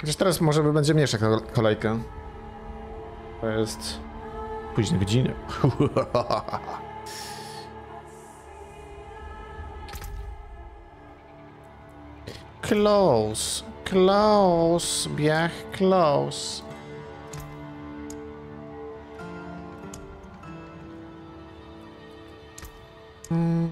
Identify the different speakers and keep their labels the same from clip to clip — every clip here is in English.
Speaker 1: Chociaż teraz może będzie mniejsza kol- kolejka. To jest... Późne godziny. Close. Close. Biach close. Mm.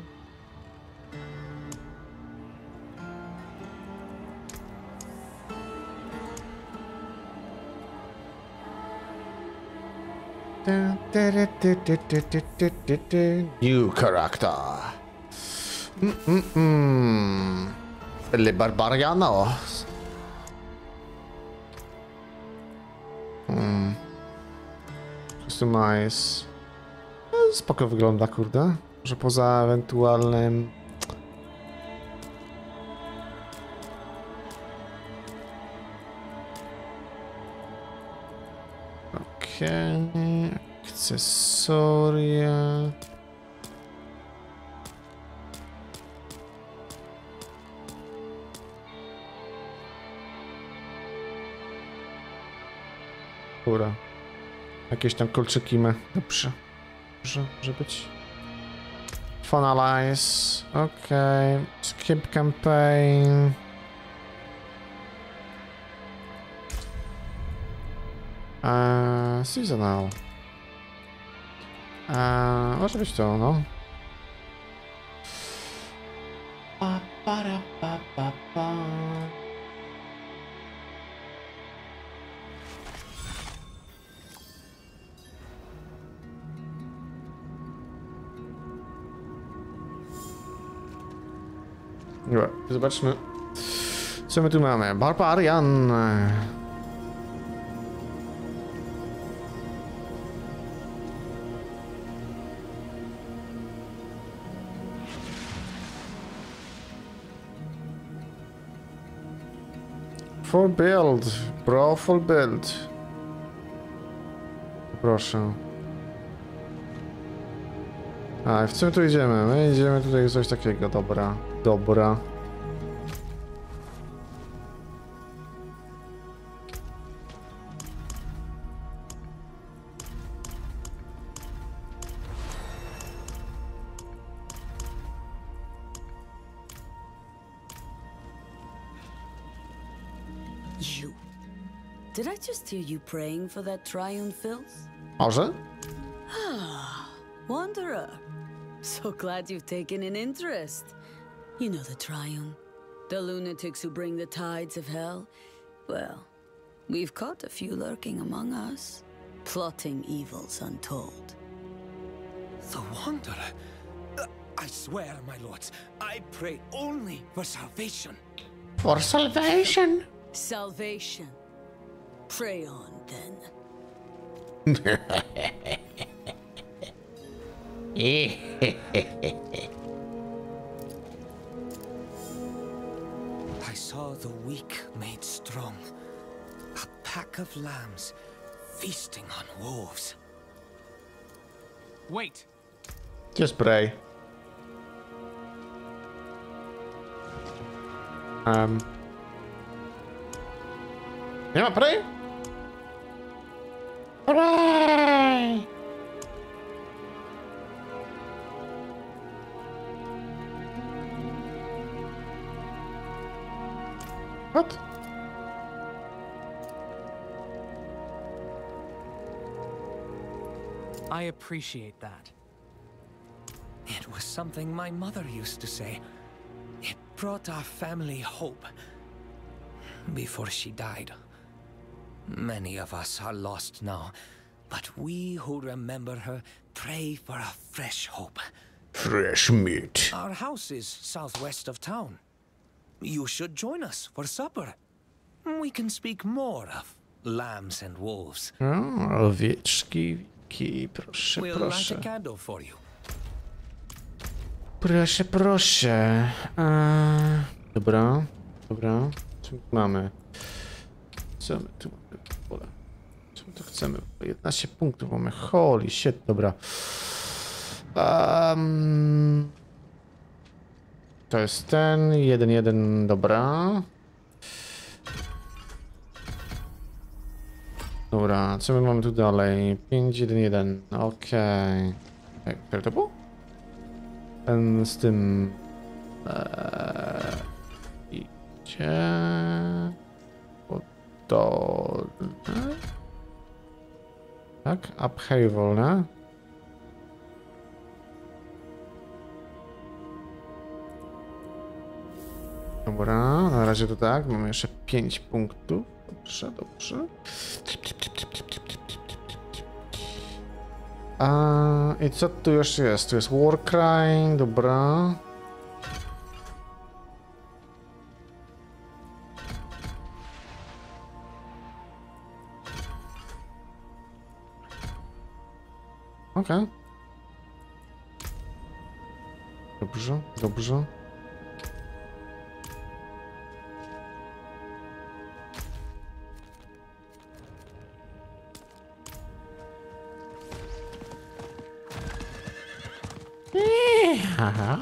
Speaker 1: New character. Mm, mm, mm. Eller Barbariana då. Mm. Customize. No, spoko wygląda, kurde. Że poza ewentualnym... Okej... Okay. Akcesoria. Jakieś tam kolczyki ma. Dobrze. Może, może być. Finalize. Okej. Skip campaign. Eee, seasonal. Eee, może być to, no. Pa, para, pa, pa, pa. Dobra, zobaczmy. Co my tu mamy? Barbarian. Full build, bro, full build. Proszę. A, w czym tu idziemy? My idziemy tutaj coś takiego, dobra, dobra.
Speaker 2: You. Did I just hear you praying for that triune filth?
Speaker 1: Może?
Speaker 2: Wanderer. So glad you've taken an interest. You know the triune. The lunatics who bring the tides of hell. Well, we've caught a few lurking among us, plotting evils untold.
Speaker 3: The Wanderer? Uh, I swear, my lords, I pray only for salvation.
Speaker 1: For salvation.
Speaker 2: Salvation. Pray on, then.
Speaker 3: I saw the weak made strong. A pack of lambs feasting on wolves.
Speaker 4: Wait.
Speaker 1: Just pray. Um. Ma pray? Pray! What?
Speaker 4: I appreciate that.
Speaker 3: It was something my mother used to say. It brought our family hope. Before she died. Many of us are lost now, but we who remember her pray for a fresh hope.
Speaker 1: Fresh meat.
Speaker 3: Our house is southwest of town. You should join us for supper. We can speak more of lambs and wolves.
Speaker 1: Ah, o, owieczki, ki, proszę,
Speaker 3: We'll light a candle for you.
Speaker 1: Proszę, proszę. Eee, dobra, dobra. Co mamy? Co my tu mamy my tu chcemy? 11 punktów mamy. Holy shit, dobra. Um, to jest ten, jeden, jeden, dobra. Dobra, co my mamy tu dalej? 511, okej. Okay. Który to był? Ten z tym... Eee, idzie... Podolne? Tak? Upheaval, nie? Dobra, na razie to tak. Mamy jeszcze 5 punktów. Dobrze, dobrze. A, I co tu jeszcze jest? Tu jest Warcry, dobra. Okej. Dobrze, dobrze. Aha.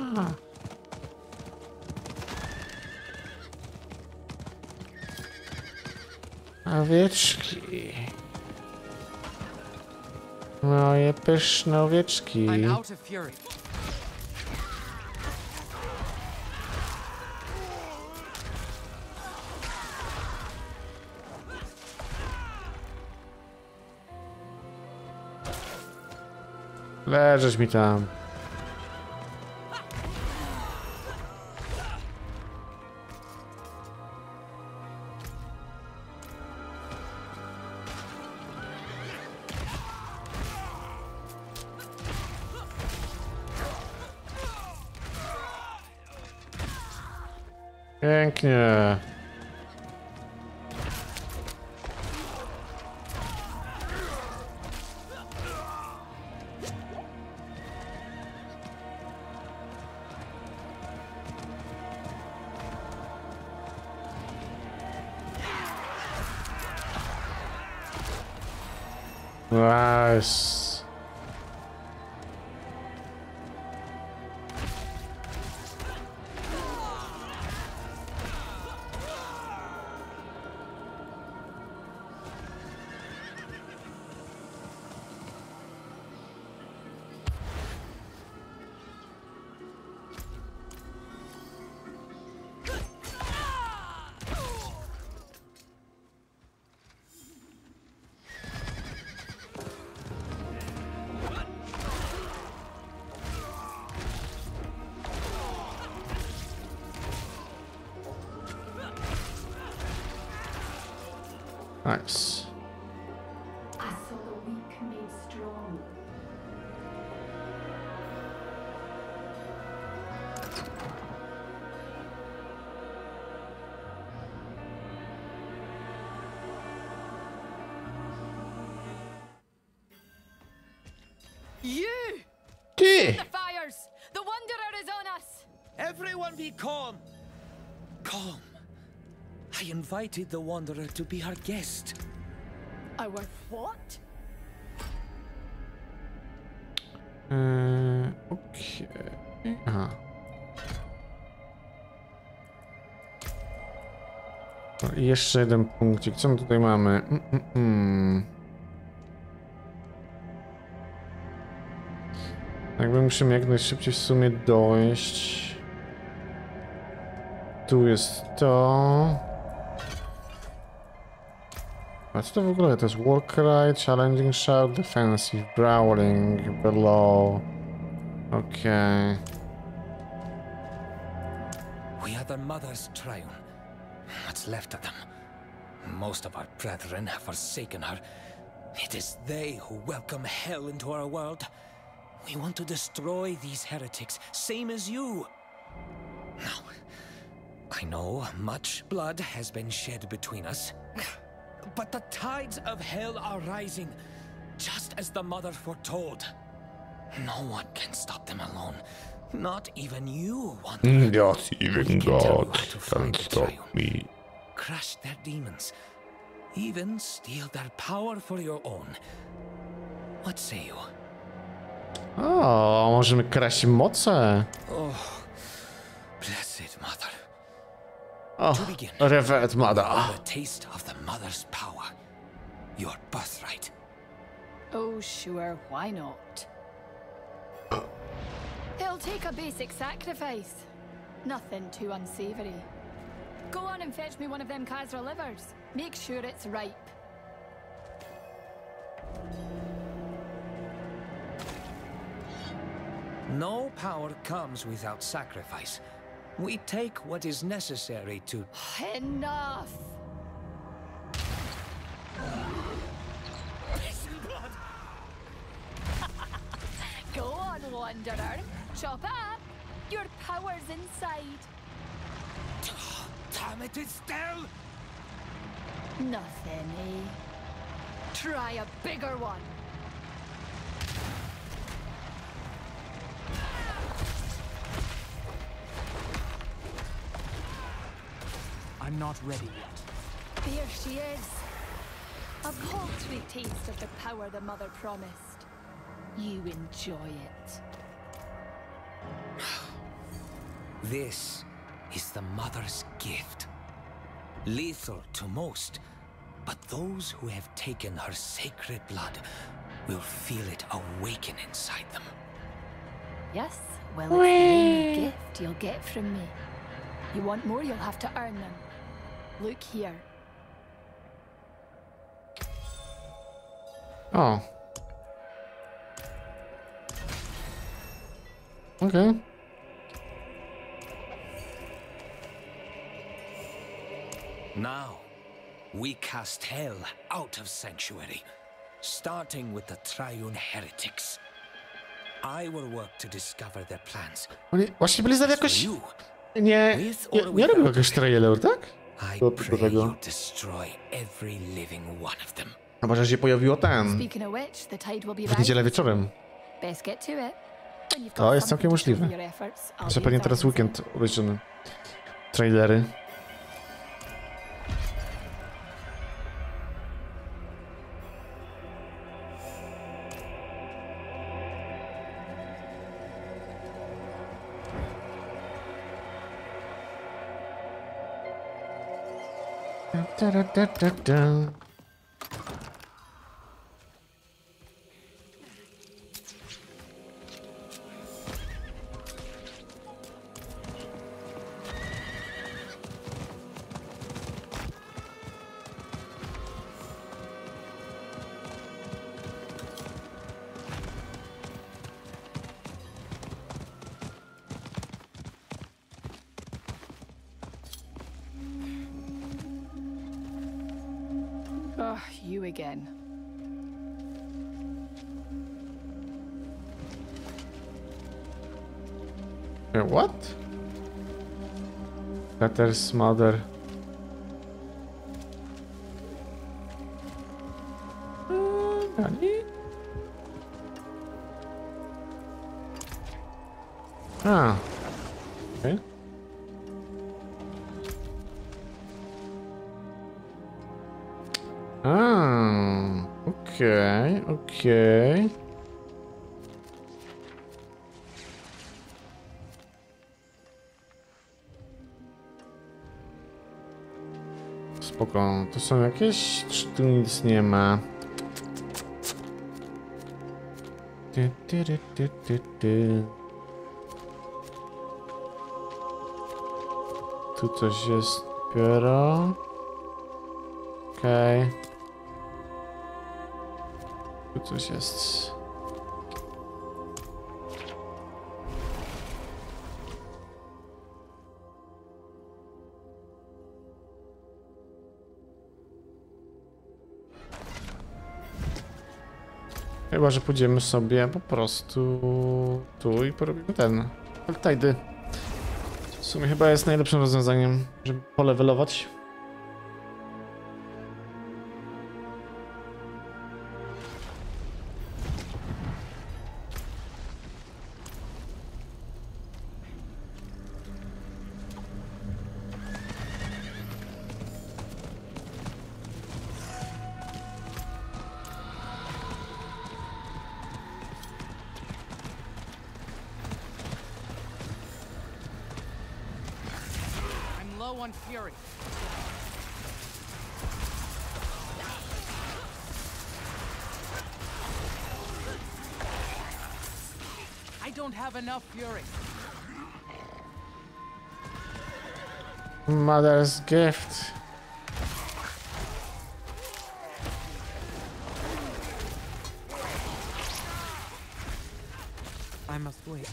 Speaker 1: Owieczki. Moje pyszne owieczki. Leżeć mi tam. Nice. Nice.
Speaker 3: Invited the Wanderer to be our guest.
Speaker 5: Our what?
Speaker 1: Eee, Okej. Aha. O, i jeszcze jeden punkcik. Co my tutaj mamy? Mm, mm, mm. Jakby musimy jak najszybciej w sumie dojść. Tu jest to. A co to w ogóle? To jest Warcry, Challenging Shout, Defensive, Brawling, Below. Okej.
Speaker 3: We are the Mother's triumph. What's left of them. Most of our brethren have forsaken her. It is they who welcome hell into our world. We want to destroy these heretics, same as you. Now, I know much blood has been shed between us. But the tides of hell are rising, just as the Mother foretold. No one can stop them alone. Not even you.
Speaker 1: Not mm,
Speaker 3: even can tell
Speaker 1: God
Speaker 3: how to find
Speaker 1: can stop
Speaker 3: Triune.
Speaker 1: me.
Speaker 3: Crush their demons. Even steal their power for your own. What say you?
Speaker 1: O, możemy kraść moce.
Speaker 3: Blessed
Speaker 1: O,
Speaker 3: To begin.
Speaker 1: Revet Mada.
Speaker 3: The taste of the Mother's power. your birthright.
Speaker 5: Oh, sure, why not? It'll take a basic sacrifice. Nothing too unsavory. Go on and fetch me one of them Khazra livers. Make sure it's ripe.
Speaker 3: No power comes without sacrifice. We take what is necessary to.
Speaker 5: Enough! Go on, Wanderer. Chop up. Your power's inside.
Speaker 3: Damn it, it's still!
Speaker 5: Nothing, eh? Try a bigger one.
Speaker 4: Not ready yet.
Speaker 5: There she is. A paltry taste of the power the mother promised. You enjoy it.
Speaker 3: This is the mother's gift. Lethal to most, but those who have taken her sacred blood will feel it awaken inside them.
Speaker 5: Yes, well, it's the only gift you'll get from me. You want more, you'll have to earn them. Look here.
Speaker 1: Oh. Okay.
Speaker 3: Now, we cast hell out of Sanctuary, starting with the Triune Heretics. I will work to discover their plans.
Speaker 1: Oni właśnie Blizzard
Speaker 3: For
Speaker 1: jakoś nie, nie, nie robił jakoś trailer, tak? do, do tego. Chyba, że się pojawiło ten. W niedzielę wieczorem.
Speaker 5: To
Speaker 1: jest całkiem możliwe.
Speaker 5: Jeszcze
Speaker 1: pewnie teraz weekend obejrzymy. Trailery. Da, da, da, Peter's mother. Ah. Okay. Ah. Okay, okay. Spoko. To są jakieś... Czy tu nic nie ma? Ty, ty, ty, ty, ty. Tu coś jest dopiero. Okej. Tu coś jest. Chyba, że pójdziemy sobie po prostu tu i porobimy ten. Altajdy. W sumie chyba jest najlepszym rozwiązaniem, żeby polewelować.
Speaker 4: Don't have enough fury.
Speaker 1: Mother's gift.
Speaker 4: I must wait.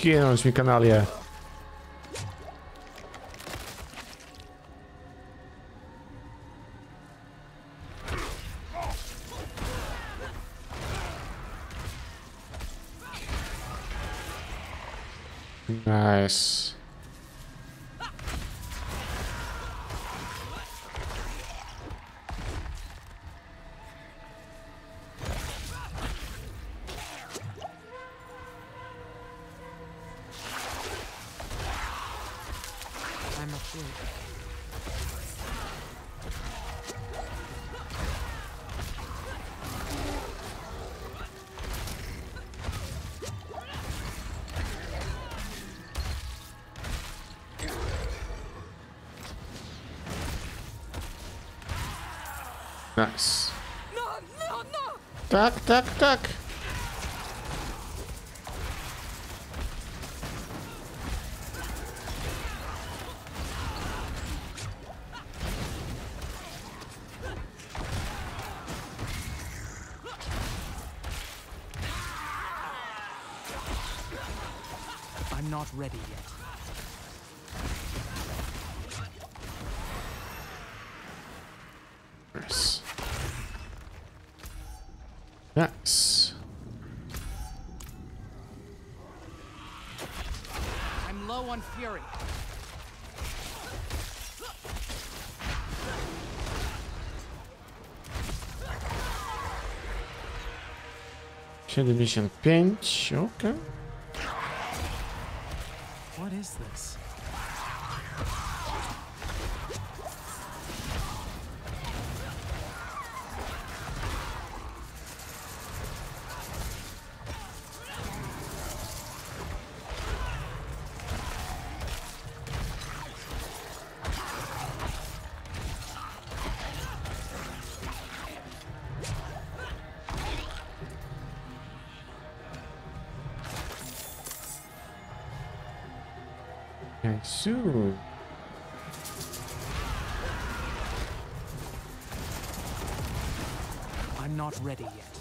Speaker 1: Ginąć mi kanalie. Nice. Nice.
Speaker 3: No, no, no!
Speaker 1: Tak, tak, tak.
Speaker 4: I'm not ready yet.
Speaker 1: Nice.
Speaker 4: I'm low on fury.
Speaker 1: Siedemdziesiąt pięć, okej.
Speaker 4: What is this?
Speaker 1: Okay, so
Speaker 4: I'm not ready yet.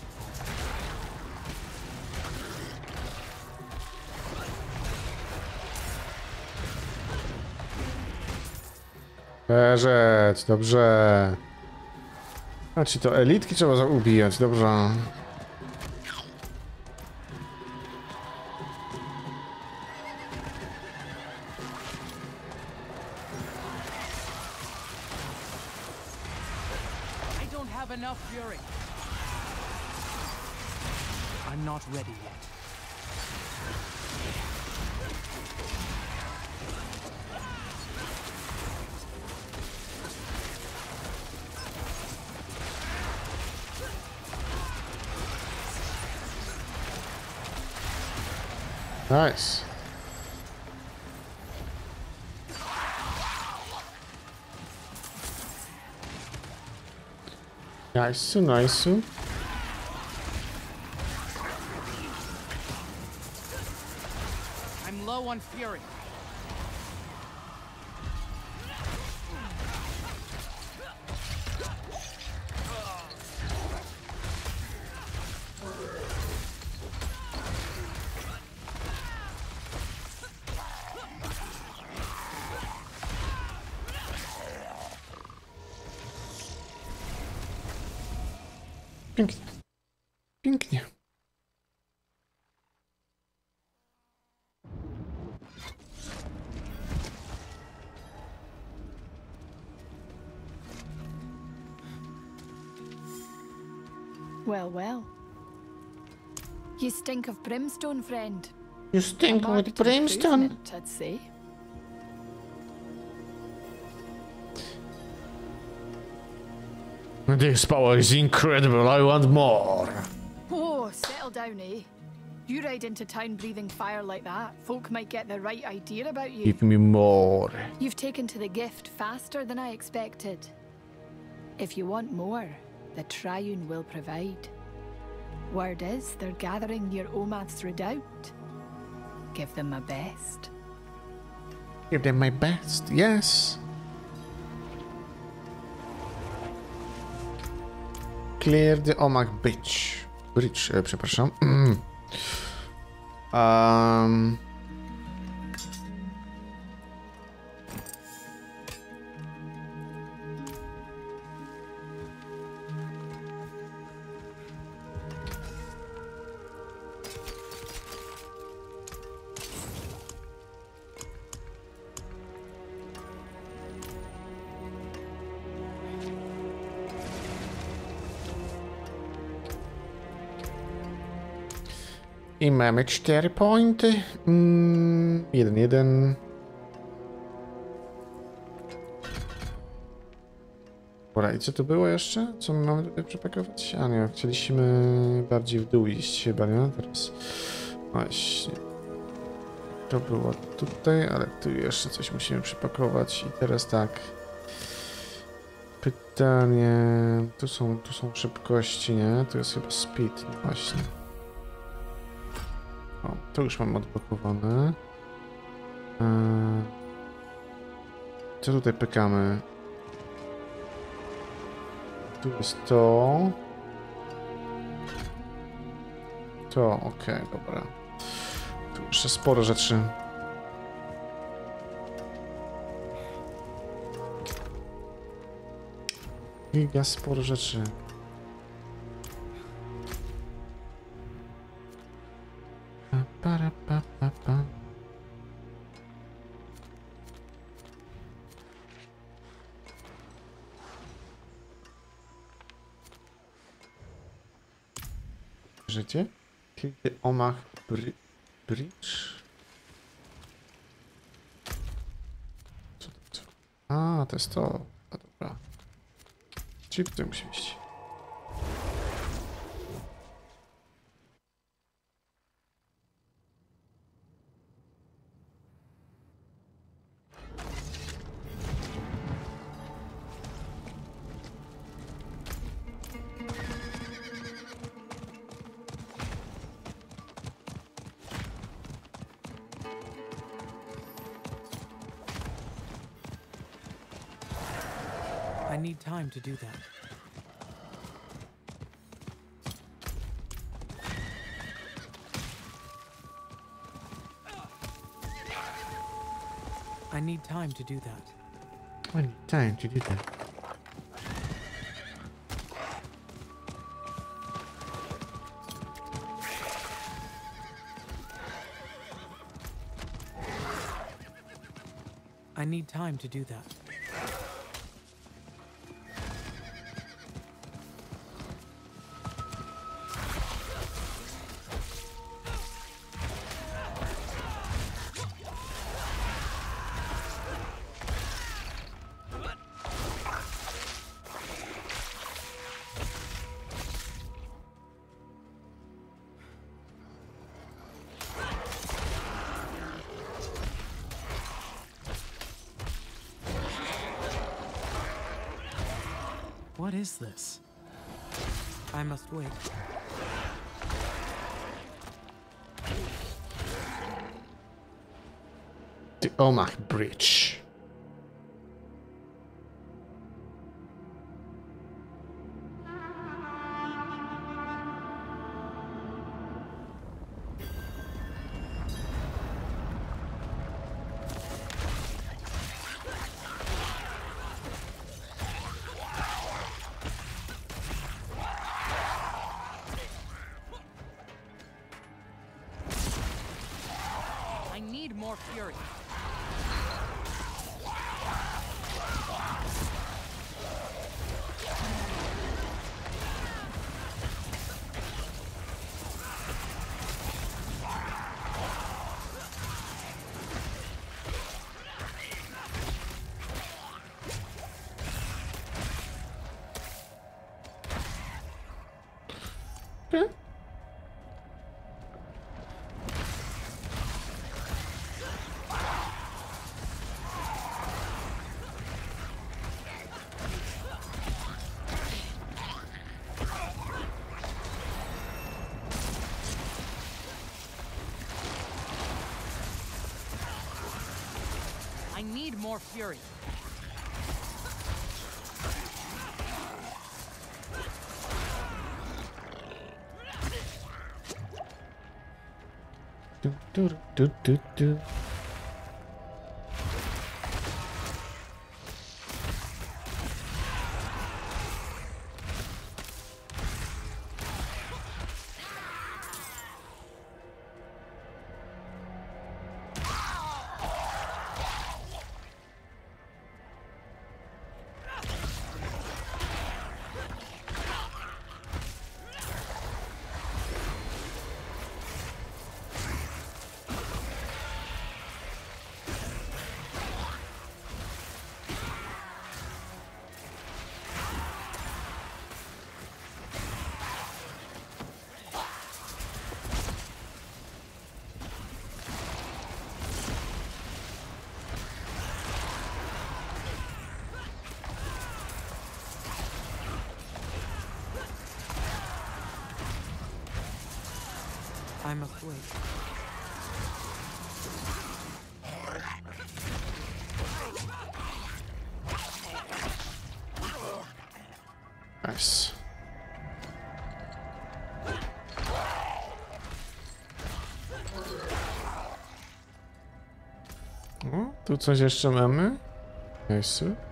Speaker 1: Leżeć, dobrze. A ci to elitki trzeba ubijać, dobrze.
Speaker 4: Have enough fury. I'm not ready yet.
Speaker 1: Nice. Nice, nice.
Speaker 4: I'm low on fury.
Speaker 1: Pięknie. Pięknie.
Speaker 5: Well, well. You stink of brimstone, friend.
Speaker 1: You stink
Speaker 5: A mark
Speaker 1: with
Speaker 5: to the proof in
Speaker 1: brimstone.
Speaker 5: it, I'd say.
Speaker 1: This power is incredible. I want more.
Speaker 5: Oh, settle down, eh? You ride into town breathing fire like that, folk might get the right idea about you.
Speaker 1: Give me more.
Speaker 5: You've taken to the gift faster than I expected. If you want more, the Triune will provide. Word is they're gathering near Omath's redoubt. Give them my best.
Speaker 1: Give them my best. Yes. Clear the Omag Bridge. Bridge, przepraszam. um, Mamy 4 pointy. Mm, jeden, jeden. Dobra, i co to było jeszcze? Co my mamy tutaj przepakować? A nie, chcieliśmy bardziej w dół iść chyba, nie? Teraz. Właśnie. To było tutaj, ale tu jeszcze coś musimy przepakować. I teraz tak. Pytanie. Tu są, tu są szybkości, nie? Tu jest chyba speed, właśnie. O, to już mam odblokowane. Eee, Co tutaj pykamy? Tu jest to. To, okej, dobra. Tu jeszcze sporo rzeczy. Giga sporo rzeczy. Para, pa, pa, pa. Życie? Kiedy Omach bry, Bridge? Co to? A, to jest to. A, dobra. Czyli tutaj musi iść.
Speaker 4: I need time to do that. I need time to do that.
Speaker 1: I need time to do that.
Speaker 4: I need time to do that. What is this? I must wait.
Speaker 1: The Omach Bridge.
Speaker 4: More fury.
Speaker 1: Du, du, du, du, du.
Speaker 4: I'm afraid.
Speaker 1: Nice. O, tu coś jeszcze mamy? Nice.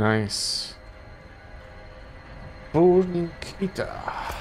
Speaker 1: Nice. Eater.
Speaker 4: I'm